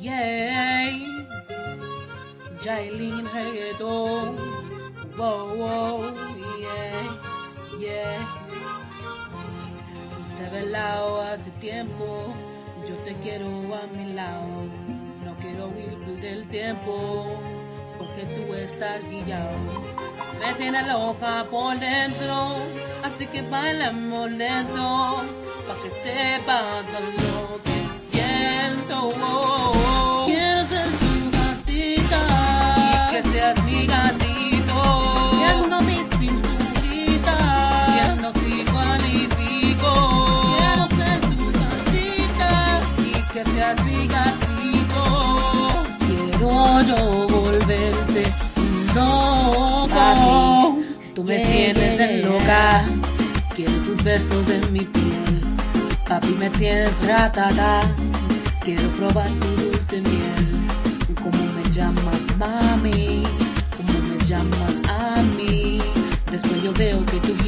Yeah. Jailin reggaeton. Wow, wow, yeah, yeah. Te he velado hace tiempo. Yo te quiero a mi lado. No quiero huir del tiempo. Porque tú estás guillado. Me tiene loca por dentro. Así que bailamos lento. Pa' que sepas lo que siento. Seas mi gatito. Viendo mi cinturita. Viendo si cualifico. Quiero ser tu gatita. Y que seas mi gatito. Quiero yo volverte loco. Tú me tienes en loca. Quiero tus besos en mi piel. Papi, me tienes ratata. Quiero probar tu dulce miel.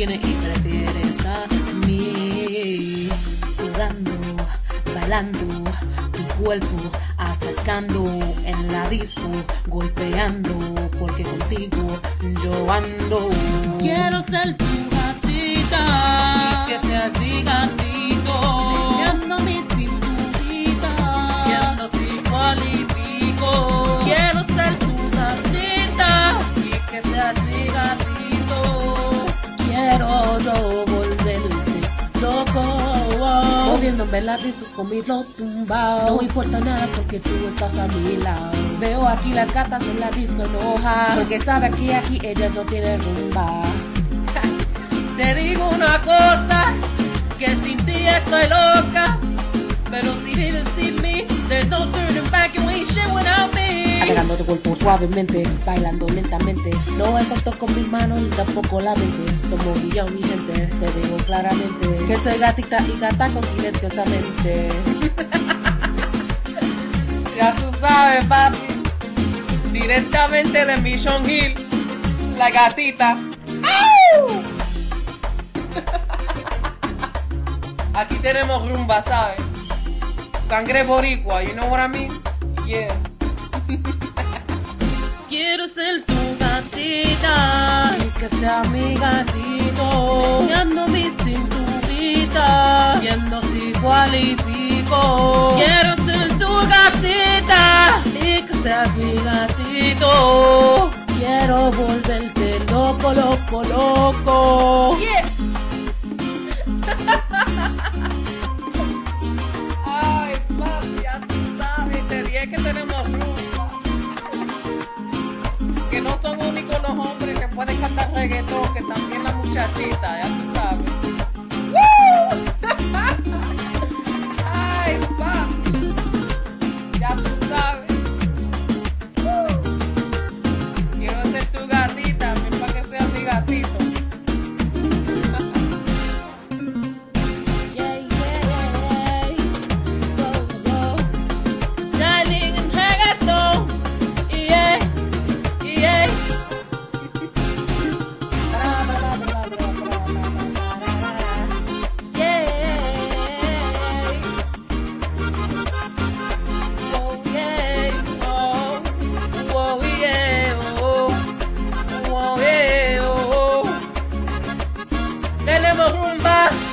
Vienes y prefieres a mí. Sudando, bailando, tu cuerpo atacando en la disco, golpeando, porque contigo yo ando. Quiero ser tu gatita y que seas mi gatito. Viendo mi cinturita, viendo si cualifico. Quiero ser tu gatita y que seas mi gatito. Volverte. Moviéndome la disco con mi flow tumbado. No importa nada porque tú estás a mi lado. Veo aquí las gatas en la disco enoja. Porque sabe que aquí ellas no tienen rumba. Te digo una cosa, que sin ti estoy loca. Pero si vives sin mí, there's no turning back and we shit without me. Agregando tu cuerpo suavemente, bailando lentamente. No me corto con mis manos y tampoco la mente. Somos guillón mi gente, te digo claramente que soy gatita y gataco silenciosamente. ya tú sabes, papi. Directamente de Mission Hill, la gatita. Aquí tenemos rumba, ¿sabes? Sangre boricua, you know what I mean? Yeah. Quiero ser tu gatita y que sea mi gatito. Viendo mi cinturita, viendo si cualifico. Quiero ser tu gatita y que sea mi gatito. Quiero volverte loco, loco, loco. Que también la muchachita, Ah.